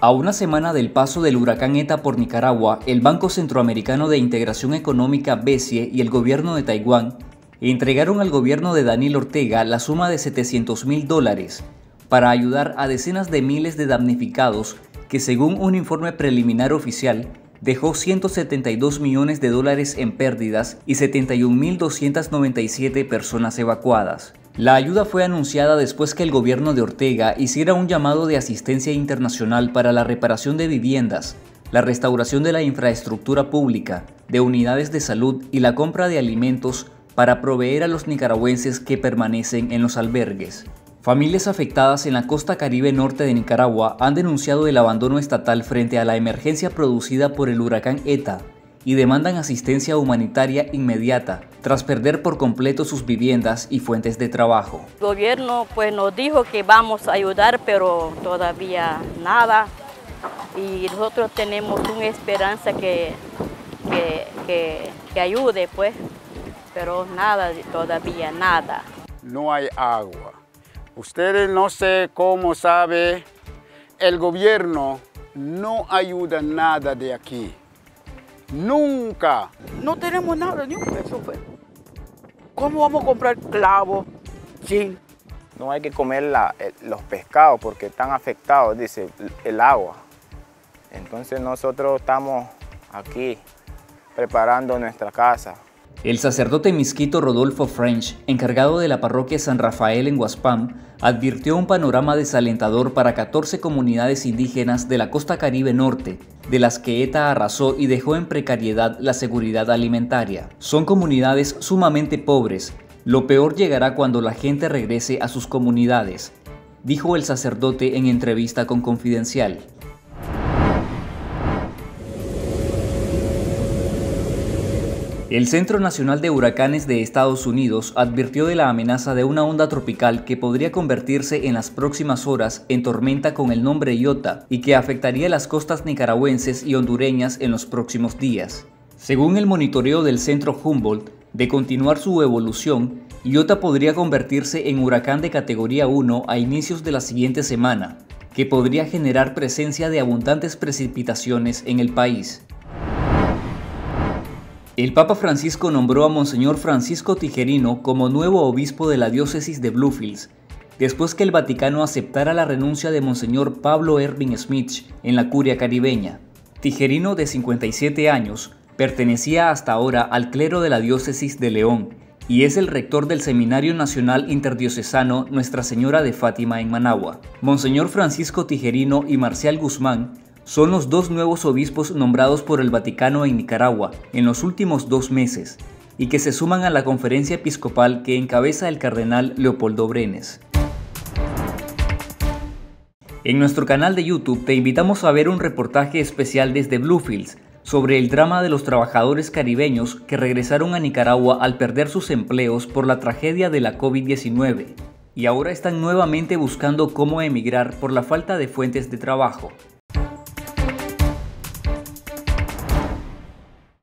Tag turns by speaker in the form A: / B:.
A: A una semana del paso del huracán ETA por Nicaragua, el Banco Centroamericano de Integración Económica BESIE y el gobierno de Taiwán entregaron al gobierno de Daniel Ortega la suma de 700 mil dólares para ayudar a decenas de miles de damnificados que según un informe preliminar oficial dejó 172 millones de dólares en pérdidas y 71.297 personas evacuadas. La ayuda fue anunciada después que el gobierno de Ortega hiciera un llamado de asistencia internacional para la reparación de viviendas, la restauración de la infraestructura pública, de unidades de salud y la compra de alimentos para proveer a los nicaragüenses que permanecen en los albergues. Familias afectadas en la costa caribe norte de Nicaragua han denunciado el abandono estatal frente a la emergencia producida por el huracán ETA y demandan asistencia humanitaria inmediata tras perder por completo sus viviendas y fuentes de trabajo.
B: El gobierno pues, nos dijo que vamos a ayudar, pero todavía nada. Y nosotros tenemos una esperanza que, que, que ayude, pues, pero nada, todavía nada.
C: No hay agua. Ustedes no sé cómo sabe, el gobierno no ayuda nada de aquí. Nunca.
D: No tenemos nada, ni un peso. Pues. ¿Cómo vamos a comprar clavo? Sí.
E: No hay que comer los pescados porque están afectados, dice, el agua. Entonces nosotros estamos aquí preparando nuestra casa.
A: El sacerdote misquito Rodolfo French, encargado de la parroquia San Rafael en Guaspam, advirtió un panorama desalentador para 14 comunidades indígenas de la costa caribe norte, de las que ETA arrasó y dejó en precariedad la seguridad alimentaria. Son comunidades sumamente pobres. Lo peor llegará cuando la gente regrese a sus comunidades, dijo el sacerdote en entrevista con Confidencial. El Centro Nacional de Huracanes de Estados Unidos advirtió de la amenaza de una onda tropical que podría convertirse en las próximas horas en tormenta con el nombre Iota y que afectaría las costas nicaragüenses y hondureñas en los próximos días. Según el monitoreo del Centro Humboldt, de continuar su evolución, Iota podría convertirse en huracán de categoría 1 a inicios de la siguiente semana, que podría generar presencia de abundantes precipitaciones en el país. El Papa Francisco nombró a Monseñor Francisco Tijerino como nuevo obispo de la diócesis de Bluefields, después que el Vaticano aceptara la renuncia de Monseñor Pablo Erving Smith en la curia caribeña. Tijerino, de 57 años, pertenecía hasta ahora al clero de la diócesis de León y es el rector del Seminario Nacional Interdiocesano Nuestra Señora de Fátima en Managua. Monseñor Francisco Tijerino y Marcial Guzmán son los dos nuevos obispos nombrados por el Vaticano en Nicaragua en los últimos dos meses y que se suman a la conferencia episcopal que encabeza el cardenal Leopoldo Brenes. En nuestro canal de YouTube te invitamos a ver un reportaje especial desde Bluefields sobre el drama de los trabajadores caribeños que regresaron a Nicaragua al perder sus empleos por la tragedia de la COVID-19 y ahora están nuevamente buscando cómo emigrar por la falta de fuentes de trabajo.